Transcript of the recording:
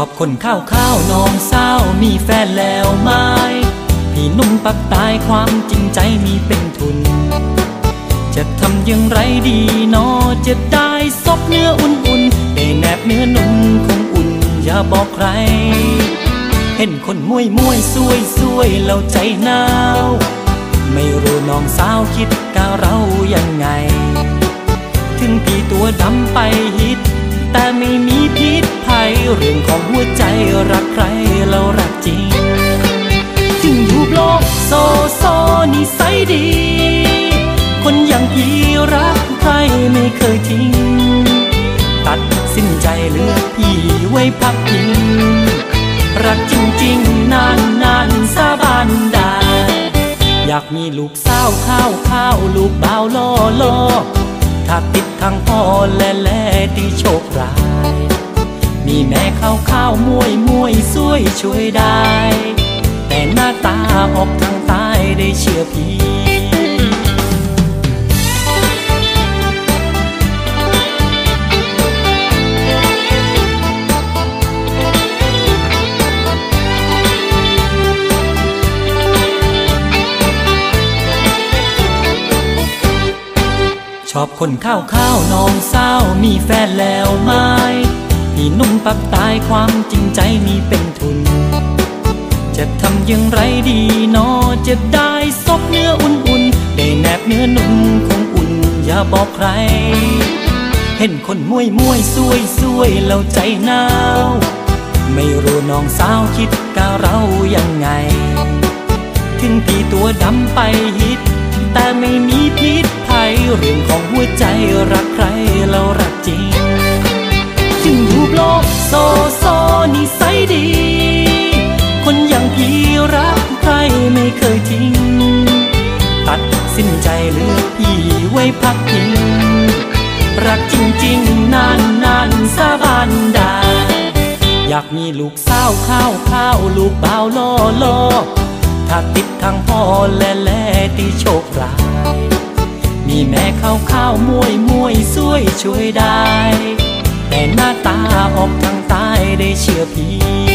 อบคนข้าวข้าวน้องเศร้ามีแฟนแล้วไหมพี่นุ่มปักตายความจริงใจมีเป็นทุน จะทำอย่างไรดีนอจะได้ซบเนื้ออุ่นๆได้แนบเนื้อนุ่มคงอุ่นอย่าบอกใคร เห็นคนมวยมวยสวยสวยแล้วใจหนาวไม่รู้น้องสาวคิดกับเรายังไง ถึงพี่ตัวดำไปฮิต แต่ไม่มีพิษ เรื่องของหัวใจรักใครเรารักจริง ถึงอยู่โลกโซโซนิสัยดี คนอย่างพี่รักใครไม่เคยทิ้ง ตัดสินใจเลือกพี่ไว้พักพิง รักจริงๆ นานนานสาบานได้อยากมีลูกสาวข้าวข้าวลูกบ่าวล่อล่อถ้าติดทางพ่อและแลที่โชคร้าย มีแม่ข้าวข้าวมวยมวยสวยช่วยได้ แต่หน้าตาออกทางใต้ได้เชื่อพี่ชอบคนข้าวข้าวน้องสาวมีแฟนแล้วไหม พี่นุ่มปักตายความจริงใจมีเป็นทุน จะทำอย่างไรดีนอจะได้ซบเนื้ออุ่นๆ ได้แนบเนื้อนุ่มคงอุ่นอย่าบอกใคร เห็นคนมวยมวยสวยสวยแล้วใจหนาวไม่รู้น้องสาวคิดกับเรายังไง ถึงพี่ตัวดำไปฮิต แต่ไม่มี โซโซนิสัยดี คนอย่างพี่รักใครไม่เคยทิ้ง ตัดสินใจเลือกพี่ไว้พักพิง รักจริงๆนานนานสาบานได้อยากมีลูกสาวข้าวข้าวลูกเบาล่อล่อถ้าติดทางพ่อและแล่ที่โชคร้ายมีแม่ข้าวข้าวมวยมวยสวยช่วยได้ แต่หน้าตา ออก